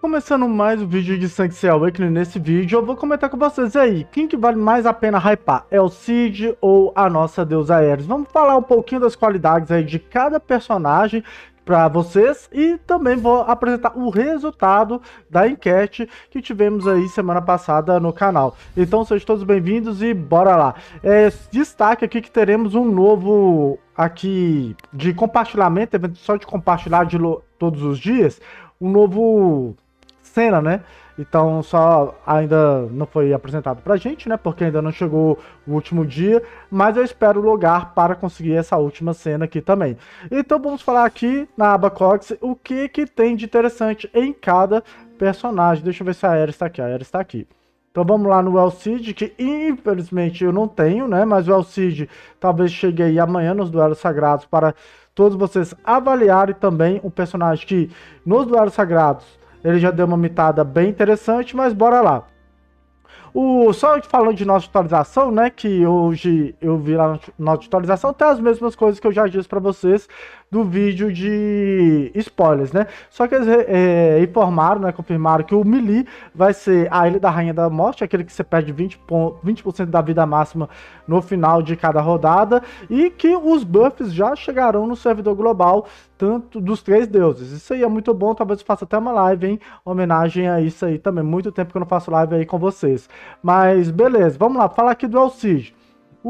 Começando mais um vídeo de Sangue Awakening, nesse vídeo eu vou comentar com vocês aí, quem que vale mais a pena hypar, é o Cid ou a nossa deusa Ares? Vamos falar um pouquinho das qualidades aí de cada personagem para vocês e também vou apresentar o resultado da enquete que tivemos aí semana passada no canal. Então sejam todos bem-vindos e bora lá. É, destaque aqui que teremos um novo aqui de compartilhamento, evento só de compartilhar de todos os dias, um novo cena, né? Então só ainda não foi apresentado pra gente, né? Porque ainda não chegou o último dia, mas eu espero lugar para conseguir essa última cena aqui também. Então vamos falar aqui na aba Cox o que que tem de interessante em cada personagem. Deixa eu ver se a Ares está aqui. A Ares está aqui. Então vamos lá no Elcid, que infelizmente eu não tenho, né? Mas o Elcid talvez chegue aí amanhã nos duelos sagrados para todos vocês avaliarem também um personagem que nos duelos sagrados ele já deu uma mitada bem interessante, mas bora lá. O, só falando de nossa atualização, né? Que hoje eu vi lá na atualização, tem as mesmas coisas que eu já disse para vocês do vídeo de spoilers, né? Só que eles é, informaram, né? Confirmaram que o Melee vai ser a Ilha da Rainha da Morte, aquele que você perde 20%, 20 da vida máxima no final de cada rodada, e que os buffs já chegarão no servidor global, tanto dos três deuses. Isso aí é muito bom, talvez eu faça até uma live em homenagem a isso aí também. Muito tempo que eu não faço live aí com vocês. Mas beleza, vamos lá, falar aqui do Alcide.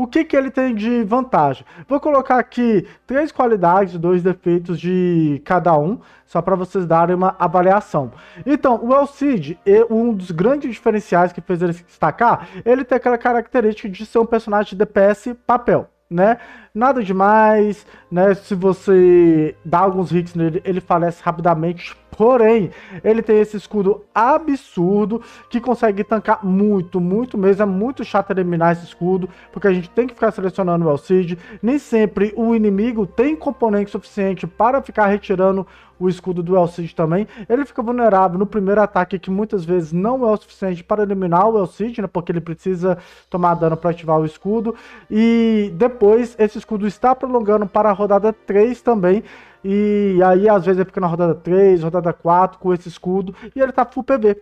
O que, que ele tem de vantagem? Vou colocar aqui três qualidades, dois defeitos de cada um, só para vocês darem uma avaliação. Então, o Elcid, um dos grandes diferenciais que fez ele se destacar, ele tem aquela característica de ser um personagem de DPS papel né? Nada demais, né? Se você dá alguns hits nele, ele falece rapidamente. Porém, ele tem esse escudo absurdo que consegue tancar muito, muito mesmo. É muito chato eliminar esse escudo, porque a gente tem que ficar selecionando o Elcid. Nem sempre o inimigo tem componente suficiente para ficar retirando o escudo do Elcid também. Ele fica vulnerável no primeiro ataque, que muitas vezes não é o suficiente para eliminar o Elcid, né? Porque ele precisa tomar dano para ativar o escudo. E depois esse escudo está prolongando para a rodada 3 também. E aí, às vezes, ele fica na rodada 3, rodada 4 com esse escudo. E ele tá full PV.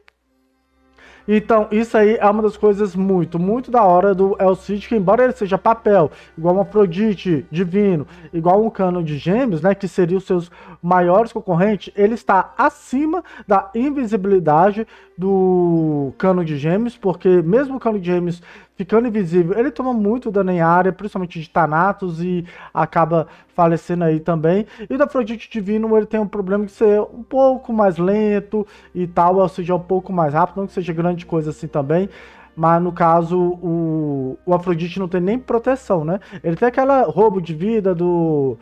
Então, isso aí é uma das coisas muito, muito da hora do El Cid, que embora ele seja papel, igual um Afrodite divino, igual um cano de gêmeos, né, que seriam os seus maiores concorrentes, ele está acima da invisibilidade do cano de gêmeos, porque mesmo o cano de gêmeos ficando invisível, ele toma muito dano em área, principalmente de Thanatos, e acaba falecendo aí também. E o Afrodite Divino, ele tem um problema de ser um pouco mais lento e tal, ou seja, um pouco mais rápido, não que seja grande coisa assim também. Mas no caso, o, o Afrodite não tem nem proteção, né? Ele tem aquela roubo de vida do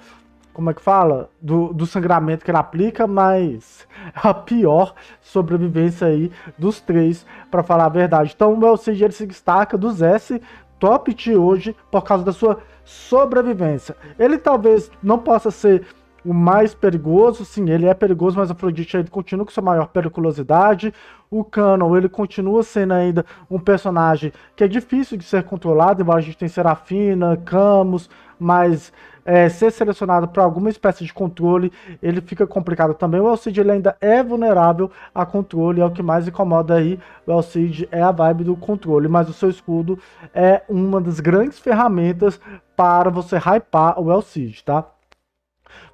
como é que fala? Do, do sangramento que ele aplica, mas a pior sobrevivência aí dos três, para falar a verdade. Então o Elcid ele se destaca dos S top de hoje por causa da sua sobrevivência. Ele talvez não possa ser o mais perigoso, sim, ele é perigoso, mas Afrodite ainda continua com sua maior periculosidade. O Canon, ele continua sendo ainda um personagem que é difícil de ser controlado, embora a gente tenha Serafina, Camus, mas é, ser selecionado para alguma espécie de controle, ele fica complicado também. O Elcid ele ainda é vulnerável a controle, é o que mais incomoda aí. O Elcid é a vibe do controle, mas o seu escudo é uma das grandes ferramentas para você hypar o Elcid, tá?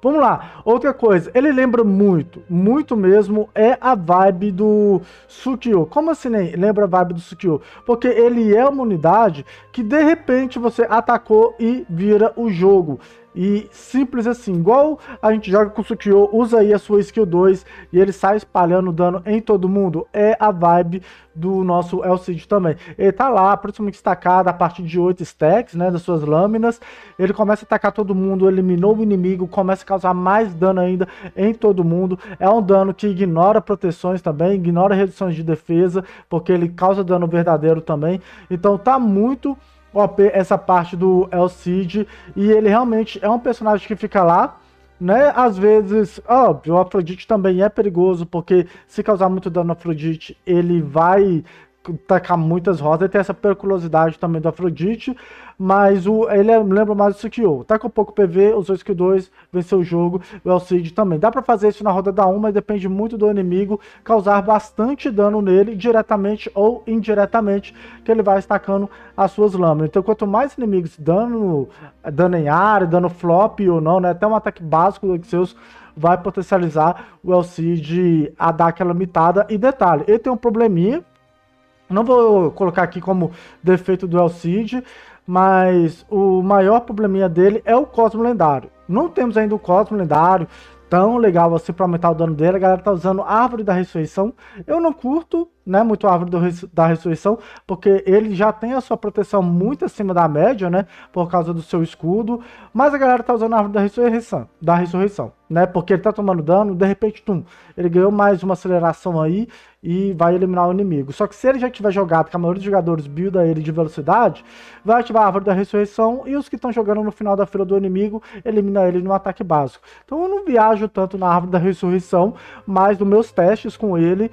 Vamos lá, outra coisa, ele lembra muito, muito mesmo, é a vibe do Sukyo. Como assim né? lembra a vibe do Sukyo? Porque ele é uma unidade que de repente você atacou e vira o jogo. E simples assim, igual a gente joga com o Sukyo, usa aí a sua skill 2 e ele sai espalhando dano em todo mundo. É a vibe do nosso Elcid também. Ele tá lá, principalmente destacado a partir de 8 stacks, né, das suas lâminas. Ele começa a atacar todo mundo, eliminou o inimigo, começa a causar mais dano ainda em todo mundo. É um dano que ignora proteções também, ignora reduções de defesa, porque ele causa dano verdadeiro também. Então tá muito essa parte do El Cid, e ele realmente é um personagem que fica lá, né? Às vezes, óbvio, o Afrodite também é perigoso, porque se causar muito dano no Afrodite, ele vai tacar muitas rodas, ele tem essa periculosidade também do Afrodite, mas o, ele é, lembra mais do Sukiyo. Tá com pouco PV, usou skill 2, venceu o jogo, o Elcid também. Dá pra fazer isso na roda da 1, mas depende muito do inimigo causar bastante dano nele, diretamente ou indiretamente, que ele vai estacando as suas lâminas. Então quanto mais inimigos dano, dano em área, dano flop ou não, né, até um ataque básico do Exeus vai potencializar o Elcid a dar aquela limitada. E detalhe, ele tem um probleminha, não vou colocar aqui como defeito do Elcid, mas o maior probleminha dele é o Cosmo Lendário. Não temos ainda o Cosmo Lendário tão legal assim para aumentar o dano dele. A galera tá usando Árvore da Ressurreição. Eu não curto, né, muito Árvore do, da Ressurreição, porque ele já tem a sua proteção muito acima da média, né, por causa do seu escudo. Mas a galera tá usando a Árvore da Ressurreição, da Ressurreição né? Porque ele tá tomando dano, de repente, tum, ele ganhou mais uma aceleração aí e vai eliminar o inimigo. Só que se ele já tiver jogado, que a maioria dos jogadores builda ele de velocidade, vai ativar a árvore da ressurreição e os que estão jogando no final da fila do inimigo, elimina ele no ataque básico. Então eu não viajo tanto na árvore da ressurreição, mas nos meus testes com ele,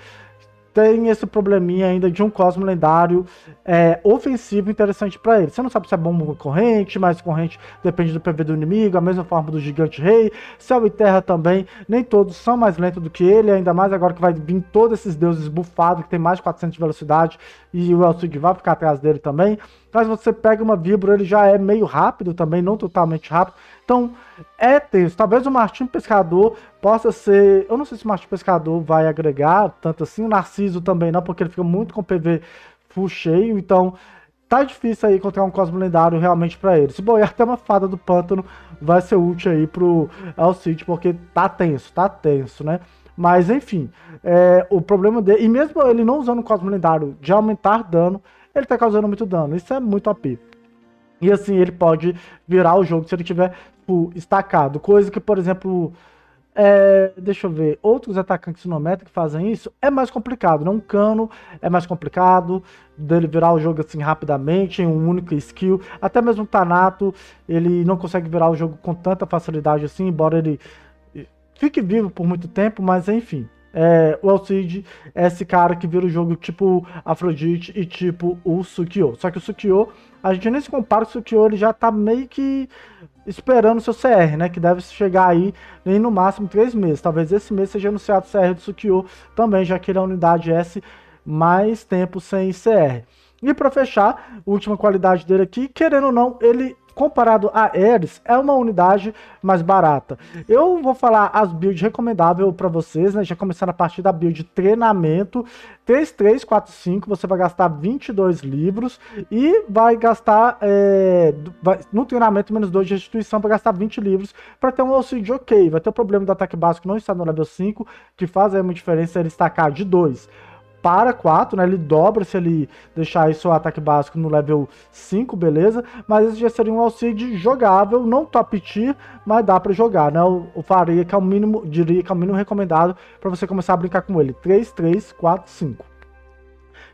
tem esse probleminha ainda de um Cosmo lendário é, ofensivo interessante para ele. Você não sabe se é bomba corrente, mas corrente depende do PV do inimigo, a mesma forma do Gigante Rei. Céu e Terra também, nem todos são mais lentos do que ele, ainda mais agora que vai vir todos esses deuses bufados, que tem mais de 400 de velocidade, e o Elsig vai ficar atrás dele também. Mas você pega uma Vibro, ele já é meio rápido também, não totalmente rápido. Então, é tenso. Talvez o Martim Pescador possa ser. Eu não sei se o Martim Pescador vai agregar tanto assim. O Narciso também não, porque ele fica muito com PV full cheio. Então, tá difícil aí encontrar um Cosmo Lendário realmente para ele. Se boiar até uma fada do pântano, vai ser útil aí pro Alcide, porque tá tenso, tá tenso, né? Mas enfim, é, o problema dele. E mesmo ele não usando o Cosmo Lendário de aumentar dano, ele tá causando muito dano. Isso é muito OP. E assim, ele pode virar o jogo se ele tiver full estacado. Coisa que, por exemplo, é, deixa eu ver, outros atacantes no meta que fazem isso é mais complicado. Não um cano é mais complicado dele virar o jogo assim rapidamente em um único skill. Até mesmo o Tanato, ele não consegue virar o jogo com tanta facilidade assim, embora ele fique vivo por muito tempo, mas enfim. É, o Alcide é esse cara que vira o jogo tipo Afrodite e tipo o Sukio. Só que o Sukio, a gente nem se compara, o Sukio ele já tá meio que esperando o seu CR, né? Que deve chegar aí em no máximo três meses. Talvez esse mês seja anunciado o CR do Sukio também, já que ele é a unidade S mais tempo sem CR. E para fechar, última qualidade dele aqui, querendo ou não, ele comparado a Ares, é uma unidade mais barata. Eu vou falar as builds recomendáveis para vocês, né? Já começando a partir da build treinamento, 3345, você vai gastar 22 livros e vai gastar é, vai, no treinamento menos 2 de restituição para gastar 20 livros para ter um auxílio ok. Vai ter o problema do ataque básico não estar no level 5, que faz aí uma diferença ele estacar de 2 para 4, né? Ele dobra se ele deixar aí seu ataque básico no level 5, beleza? Mas esse já seria um auxílio jogável, não top tier, mas dá para jogar, né? Eu, eu faria que é o mínimo, diria que é o mínimo recomendado para você começar a brincar com ele. 3, 3, 4, 5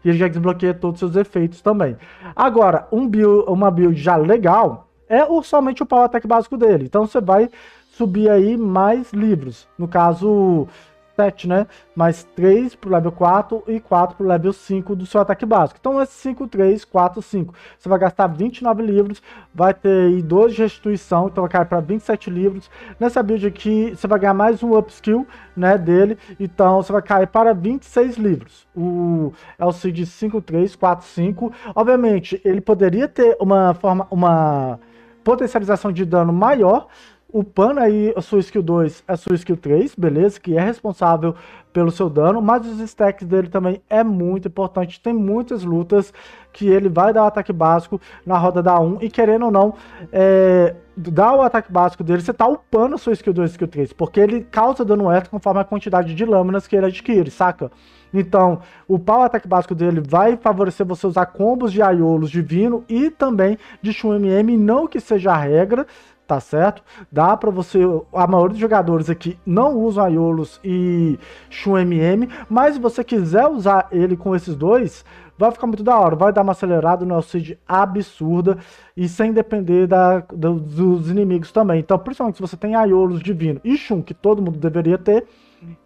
e ele já desbloqueia todos os seus efeitos também. Agora, um build, uma build já legal é o, somente o power attack básico dele. Então você vai subir aí mais livros. No caso, 7, né? Mais 3 pro level 4 e 4 pro level 5 do seu ataque básico. Então é 5, 3, 4, 5. Você vai gastar 29 livros, vai ter aí 12 de restituição, então vai cair para 27 livros. Nessa build aqui, você vai ganhar mais um upskill, né, dele, então você vai cair para 26 livros. O LCD 5, 3, 4, 5. Obviamente, ele poderia ter uma forma, uma potencialização de dano maior, upando aí a sua skill 2, a sua skill 3, beleza? Que é responsável pelo seu dano, mas os stacks dele também é muito importante. Tem muitas lutas que ele vai dar o ataque básico na roda da 1 e querendo ou não, é, dar o ataque básico dele, você tá upando a sua skill 2 skill 3, porque ele causa dano extra conforme a quantidade de lâminas que ele adquire, saca? Então, o pau ataque básico dele vai favorecer você usar combos de Aiolos divino e também de Shun MM, não que seja a regra, tá certo? Dá para você, a maioria dos jogadores aqui não usam Aiolos e Shun MM, mas se você quiser usar ele com esses dois, vai ficar muito da hora, vai dar uma acelerada no Seed absurda e sem depender da, do, dos inimigos também. Então, principalmente se você tem Aiolos Divino e Shun, que todo mundo deveria ter,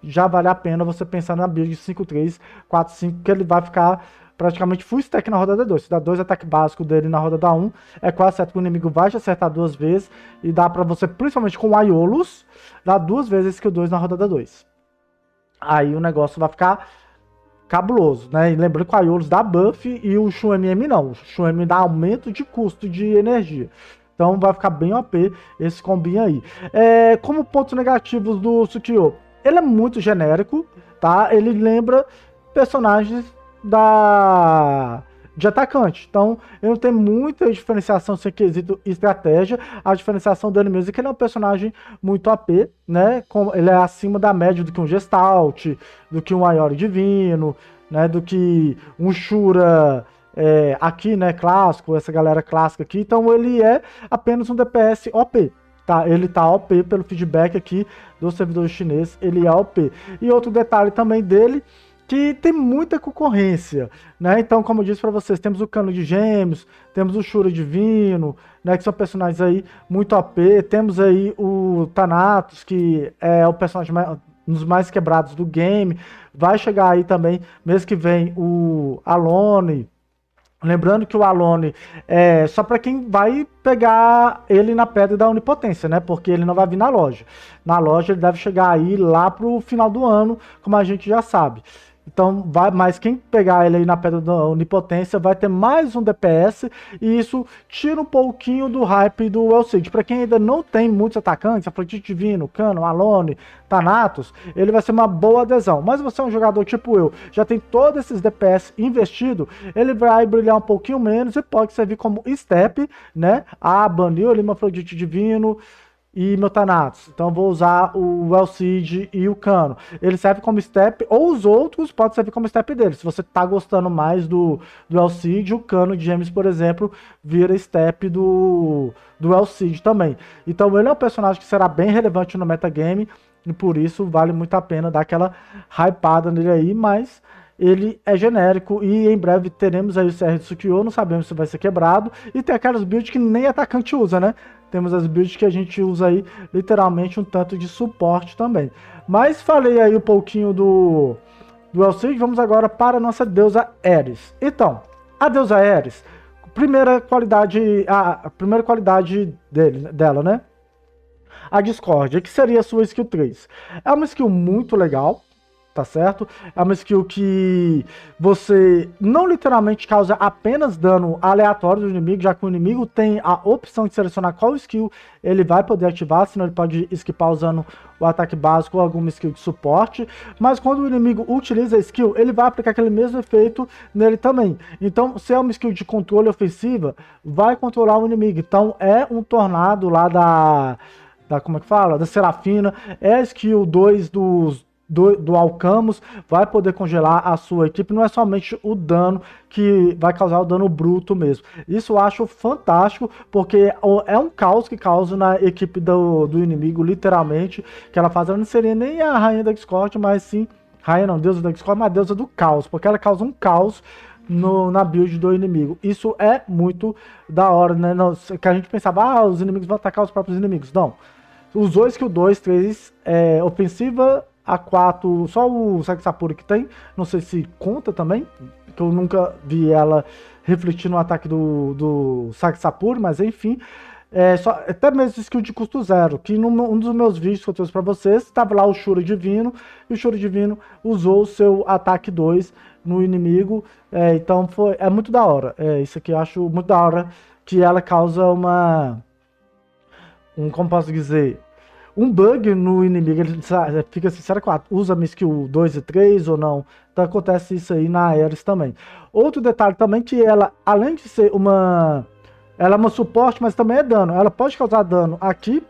já vale a pena você pensar na build 5-3, 4-5, que ele vai ficar praticamente full stack na roda da 2. Se dá dois ataques básicos dele na roda da 1, é quase certo que o inimigo vai te acertar duas vezes e dá para você, principalmente com o Aiolos, dar duas vezes que o 2 na roda da 2. Aí o negócio vai ficar cabuloso, né? E lembrando que o Aiolos dá buff e o Shu MM não. O Shu MM dá aumento de custo de energia. Então vai ficar bem OP esse combinho aí. É, como pontos negativos do Sukio, ele é muito genérico, tá? Ele lembra personagens da de atacante. Então, ele não tem muita diferenciação sem quesito estratégia. A diferenciação dele mesmo é que ele é um personagem muito AP, né? Ele é acima da média do que um Gestalt, do que um Aiori Divino, né? Do que um Shura é, aqui, né? Clássico, essa galera clássica aqui. Então, ele é apenas um DPS OP. Tá, ele tá OP pelo feedback aqui do servidor chinês, ele é OP. E outro detalhe também dele que tem muita concorrência, né? Então, como eu disse para vocês, temos o Cano de Gêmeos, temos o Shura Divino, né? Que são personagens aí muito AP. Temos aí o Thanatos, que é o personagem mais, um dos mais quebrados do game. Vai chegar aí também, mês que vem, o Alone. Lembrando que o Alone é só para quem vai pegar ele na pedra da onipotência, né? Porque ele não vai vir na loja. Na loja ele deve chegar aí lá pro final do ano, como a gente já sabe. Então, vai, mas quem pegar ele aí na pedra da onipotência vai ter mais um DPS e isso tira um pouquinho do hype do Elcid. Para quem ainda não tem muitos atacantes, Afrodite Divino, Cano, Alone, Thanatos, ele vai ser uma boa adesão. Mas você é um jogador tipo eu, já tem todos esses DPS investido, ele vai brilhar um pouquinho menos e pode servir como step, né? Ah, baniu ali uma Afrodite Divino, e meu Thanatos. Então vou usar o Elcid e o Cano. Ele serve como step, ou os outros podem servir como step dele. Se você tá gostando mais do, do Elcid, o Cano de James, por exemplo, vira step do, do Elcid também. Então ele é um personagem que será bem relevante no metagame, e por isso vale muito a pena dar aquela hypada nele aí, mas ele é genérico e em breve teremos aí o CR de Sukyo, não sabemos se vai ser quebrado, e tem aquelas builds que nem atacante usa, né? Temos as builds que a gente usa aí literalmente um tanto de suporte também. Mas falei aí um pouquinho do, do Elcid, vamos agora para a nossa deusa Ares. Então, a deusa Ares, primeira qualidade, a, a primeira qualidade dele, dela, né? A discórdia, que seria a sua skill 3. É uma skill muito legal, tá certo? É uma skill que você não literalmente causa apenas dano aleatório do inimigo, já que o inimigo tem a opção de selecionar qual skill ele vai poder ativar, senão ele pode esquipar usando o ataque básico ou alguma skill de suporte, mas quando o inimigo utiliza a skill, ele vai aplicar aquele mesmo efeito nele também. Então, se é uma skill de controle ofensiva, vai controlar o inimigo. Então, é um tornado lá da da como é que fala? Da Serafina, é a skill 2 dos do, do Alcamus vai poder congelar a sua equipe, não é somente o dano que vai causar o dano bruto mesmo. Isso eu acho fantástico, porque é um caos que causa na equipe do, do inimigo, literalmente, que ela faz, ela não seria nem a rainha da Discord, mas sim, rainha não, deusa da Discord, mas deusa do caos, porque ela causa um caos no, na build do inimigo. Isso é muito da hora, né? Não, que a gente pensava, ah, os inimigos vão atacar os próprios inimigos. Não. Os dois que o 2, 3 é ofensiva a 4, só o Saksapura que tem. Não sei se conta também, que eu nunca vi ela refletir no ataque do, do Saksapura, mas enfim. É, só, até mesmo skill de custo zero, que num um dos meus vídeos que eu trouxe para vocês, estava lá o Shura Divino, e o Shura Divino usou o seu ataque 2 no inimigo, é, então foi, é muito da hora, é, isso aqui eu acho muito da hora, que ela causa uma, um, como posso dizer, um bug no inimigo, ele fica assim, será que usa minha skill 2 e 3 ou não? Então acontece isso aí na Ares também. Outro detalhe também que ela, além de ser uma... Ela é uma suporte, mas também é dano. Ela pode causar dano aqui,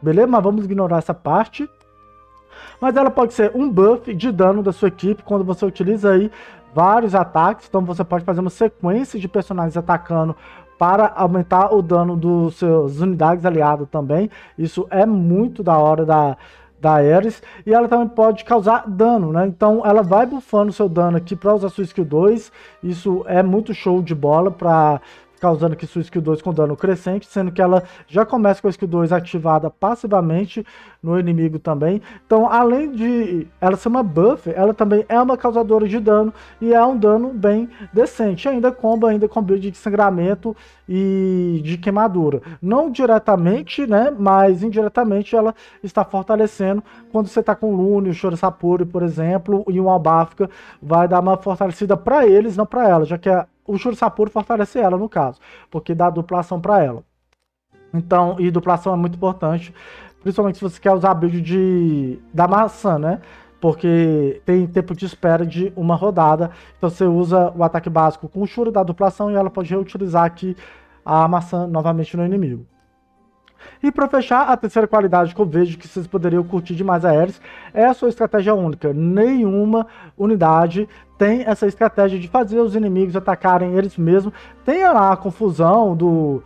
beleza? Mas vamos ignorar essa parte. Mas ela pode ser um buff de dano da sua equipe quando você utiliza aí vários ataques. Então você pode fazer uma sequência de personagens atacando para aumentar o dano dos seus unidades aliadas também. Isso é muito da hora da, da Ares. E ela também pode causar dano, né? Então ela vai bufando seu dano aqui para usar sua skill 2. Isso é muito show de bola para causando aqui sua skill 2 com dano crescente, sendo que ela já começa com a skill 2 ativada passivamente no inimigo também. Então, além de ela ser uma buff, ela também é uma causadora de dano e é um dano bem decente. Ainda combo ainda com build de sangramento e de queimadura. Não diretamente, né, mas indiretamente ela está fortalecendo quando você está com Lune, o Choro Sapuri, por exemplo, e um Albafka, vai dar uma fortalecida para eles, não para ela, já que é o Sapuri fortalece ela no caso, porque dá duplação para ela. Então, e duplação é muito importante Principalmente se você quer usar a build de, da maçã, né? Porque tem tempo de espera de uma rodada. Então você usa o ataque básico com o Shura da duplação e ela pode reutilizar aqui a maçã novamente no inimigo. E para fechar, a terceira qualidade que eu vejo que vocês poderiam curtir demais a Ares é a sua estratégia única. Nenhuma unidade tem essa estratégia de fazer os inimigos atacarem eles mesmos. Tem lá a confusão do,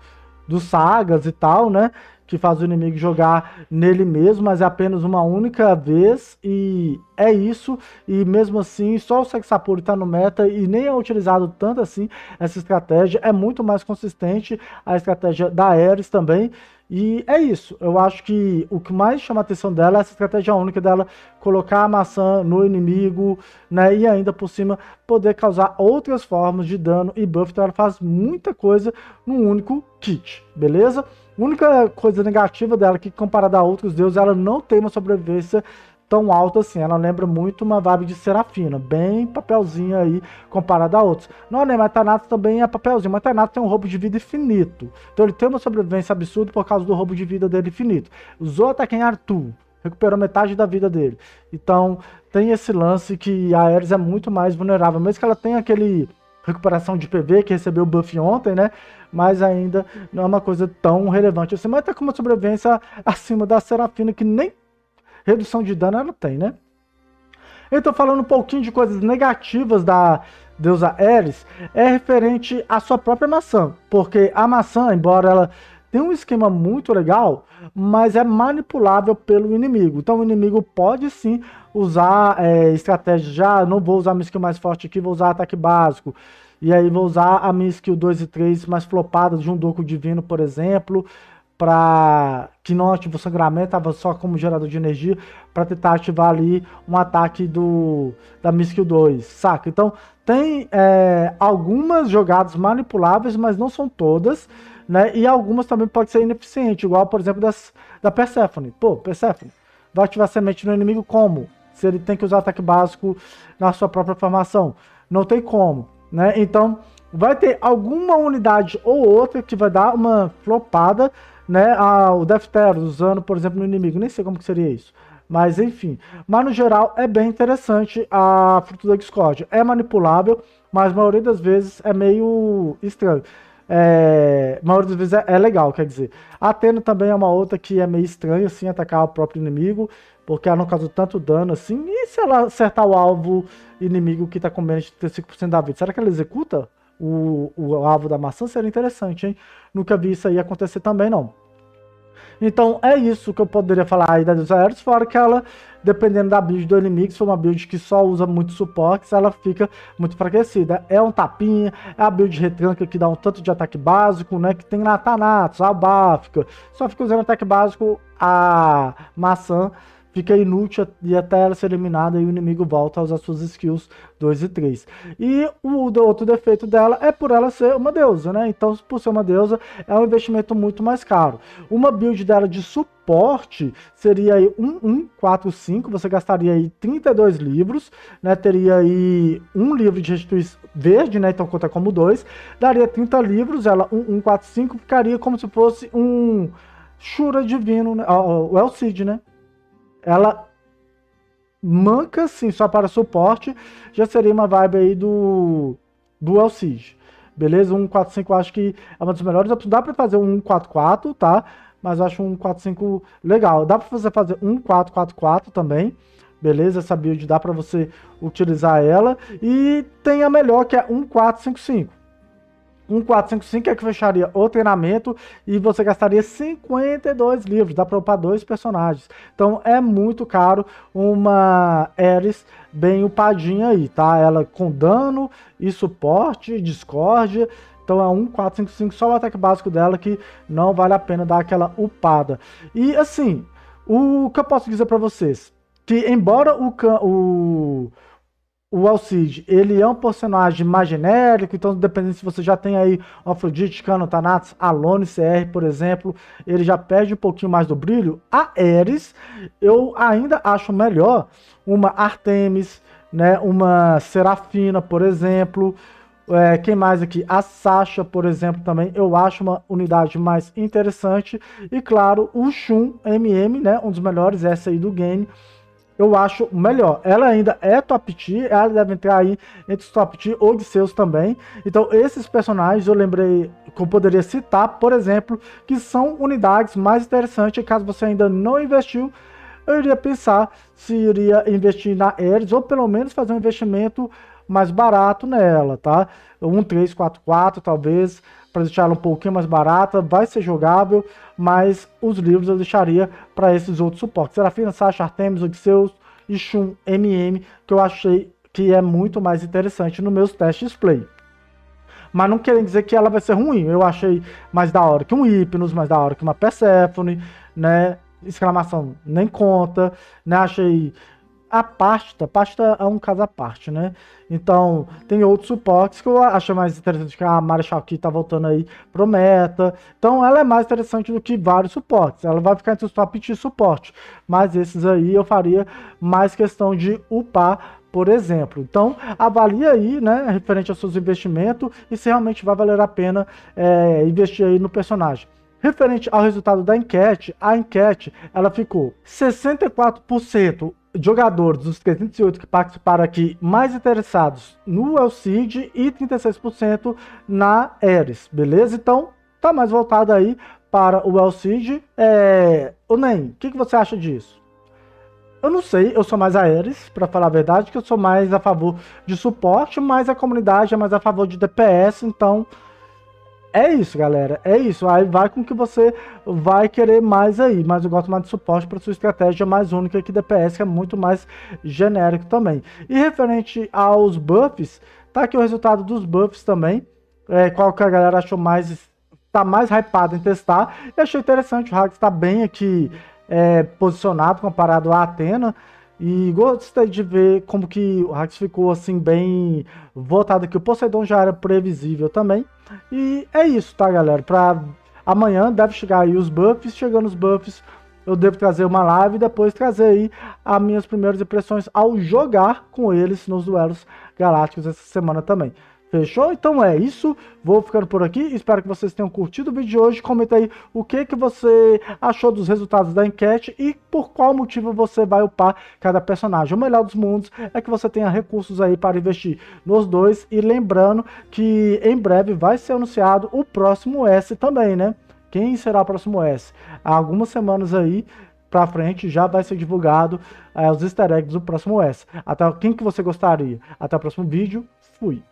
dos sagas e tal, né? Que faz o inimigo jogar nele mesmo, mas é apenas uma única vez e é isso. E mesmo assim, só o Sexapuri está no meta e nem é utilizado tanto assim essa estratégia. É muito mais consistente a estratégia da Ares também. E é isso. Eu acho que o que mais chama a atenção dela é essa estratégia única dela colocar a maçã no inimigo, né? E ainda por cima poder causar outras formas de dano e buff. Então ela faz muita coisa num único kit, beleza? Única coisa negativa dela é que, comparada a outros deuses, ela não tem uma sobrevivência tão alta assim. Ela lembra muito uma vibe de Serafina, bem papelzinho aí comparado a outros. Não, né? Mas Thanatos também é papelzinho. Mas Thanatos tem um roubo de vida infinito. Então ele tem uma sobrevivência absurda por causa do roubo de vida dele infinito. Usou ataque em Arthur, recuperou metade da vida dele. Então tem esse lance que a Ares é muito mais vulnerável. Mesmo que ela tenha aquele recuperação de PV que recebeu o buff ontem, né? Mas ainda não é uma coisa tão relevante assim. Mas tá com uma sobrevivência acima da Serafina, que nem redução de dano ela tem, né? Então, falando um pouquinho de coisas negativas da deusa Ares, é referente à sua própria maçã. Porque a maçã, embora ela tenha um esquema muito legal, mas é manipulável pelo inimigo. Então o inimigo pode sim usar é, estratégia já, não vou usar minha skill mais forte aqui, vou usar ataque básico. E aí vou usar a minha skill 2 e 3 mais flopada de um Doku Divino, por exemplo, para que não ative o sangramento, estava só como gerador de energia, para tentar ativar ali um ataque do da minha skill 2, saca? Então tem é, algumas jogadas manipuláveis, mas não são todas, né? E algumas também podem ser ineficientes, igual por exemplo das, da Persephone. Pô, Persephone, vai ativar semente no inimigo como? Se ele tem que usar ataque básico na sua própria formação. Não tem como, né? Então, vai ter alguma unidade ou outra que vai dar uma flopada, né? Ah, o Defteros usando, por exemplo, no inimigo. Nem sei como que seria isso. Mas enfim. Mas no geral é bem interessante a fruta da Discord. É manipulável, mas a maioria das vezes é meio estranho. É, a maioria das vezes é, é, legal, quer dizer. A Atena também é uma outra que é meio estranha, assim, atacar o próprio inimigo, porque ela não causa tanto dano assim. E se ela acertar o alvo inimigo que tá com menos de 35% da vida, será que ela executa o, o alvo da maçã? Seria interessante, hein? Nunca vi isso aí acontecer também, não. Então é isso que eu poderia falar aí da Deus Aéreos, fora que ela, dependendo da build do inimigo, se for uma build que só usa muito suportes, ela fica muito enfraquecida. É um tapinha, é a build retranca que dá um tanto de ataque básico, né? Que tem na Thanatos, a Báfica. Só fica usando ataque básico a maçã fica inútil e até ela ser eliminada e o inimigo volta a usar suas skills 2 e 3. E o outro defeito dela é por ela ser uma deusa, né? Então, por ser uma deusa, é um investimento muito mais caro. Uma build dela de suporte seria aí 1145, você gastaria aí 32 livros, né? Teria aí um livro de restituição verde, né? Então conta como dois, daria 30 livros, ela 1145 ficaria como se fosse um Shura divino, né? o Elcid, né? Ela manca sim só para suporte, já seria uma vibe aí do do Elcid. Beleza? 145 acho que é uma das melhores opções. Dá para fazer um 144, tá? Mas eu acho um 145 legal. Dá para você fazer um 444 também. Beleza? Essa build dá para você utilizar ela. E tem a melhor que é 1455 um 455 é que fecharia o treinamento e você gastaria 52 livros, dá para upar dois personagens. Então é muito caro uma Ares bem upadinha aí, tá? Ela com dano e suporte, discórdia. Então é um 455 só o ataque básico dela que não vale a pena dar aquela upada. E assim, o que eu posso dizer para vocês? Que embora o, o, o Alcide, ele é um personagem mais genérico, então dependendo se você já tem aí Afrodite, Cano, Thanatos, Alone, CR, por exemplo, ele já perde um pouquinho mais do brilho. A Ares, eu ainda acho melhor uma Artemis, né, uma Serafina, por exemplo, é, quem mais aqui? A Sasha, por exemplo, também eu acho uma unidade mais interessante. E claro, o Shun MM, né? Um dos melhores essa aí do game. Eu acho melhor. Ela ainda é top tier, ela deve entrar aí entre os top tier ou de seus também. Então, esses personagens eu lembrei que eu poderia citar, por exemplo, que são unidades mais interessantes. Caso você ainda não investiu, eu iria pensar se iria investir na Ares ou pelo menos fazer um investimento mais barato nela, tá? Um 344 talvez, para deixar ela um pouquinho mais barata, vai ser jogável, mas os livros eu deixaria para esses outros suportes. Serafina, Sasha, Artemis, Odisseus e Shun MM, que eu achei que é muito mais interessante nos meus testes play. Mas não querem dizer que ela vai ser ruim. Eu achei mais da hora que um Hypnos, mais da hora que uma Persephone, né? Exclamação nem conta, né? Achei a pasta, pasta é um caso à parte, né? Então, tem outros suportes que eu acho mais interessante, que a Marechal aqui tá voltando aí pro meta. Então, ela é mais interessante do que vários suportes. Ela vai ficar entre os top de suporte. Mas esses aí eu faria mais questão de upar por exemplo. Então, avalie aí, né, referente aos seus investimentos e se realmente vai valer a pena é, investir aí no personagem. Referente ao resultado da enquete, a enquete ela ficou 64% jogadores dos 308 que participaram aqui mais interessados no Elcid e 36% na Eris, beleza? Então, tá mais voltado aí para o Elcid. É... O Nem, o que, que você acha disso? Eu não sei, eu sou mais a Ares, para falar a verdade, que eu sou mais a favor de suporte, mas a comunidade é mais a favor de DPS, então é isso, galera. É isso. Aí vai com que você vai querer mais aí. Mas eu gosto mais de suporte para sua estratégia mais única que DPS, que é muito mais genérico também. E referente aos buffs, tá aqui o resultado dos buffs também. É, qual que a galera achou mais. Tá mais hypado em testar. E achei interessante. O Hags está bem aqui é, posicionado comparado a Atena. E gostei de ver como que o Hags ficou assim bem voltado aqui. O Poseidon já era previsível também. E é isso, tá, galera? Pra amanhã deve chegar aí os buffs. Chegando os buffs, eu devo trazer uma live e depois trazer aí as minhas primeiras impressões ao jogar com eles nos duelos galácticos essa semana também. Fechou? Então é isso. Vou ficando por aqui. Espero que vocês tenham curtido o vídeo de hoje. Comenta aí o que, que você achou dos resultados da enquete e por qual motivo você vai upar cada personagem. O melhor dos mundos é que você tenha recursos aí para investir nos dois. E lembrando que em breve vai ser anunciado o próximo S também, né? Quem será o próximo S? Há algumas semanas aí pra frente já vai ser divulgado é, os easter eggs do próximo S. Até quem que você gostaria? Até o próximo vídeo. Fui.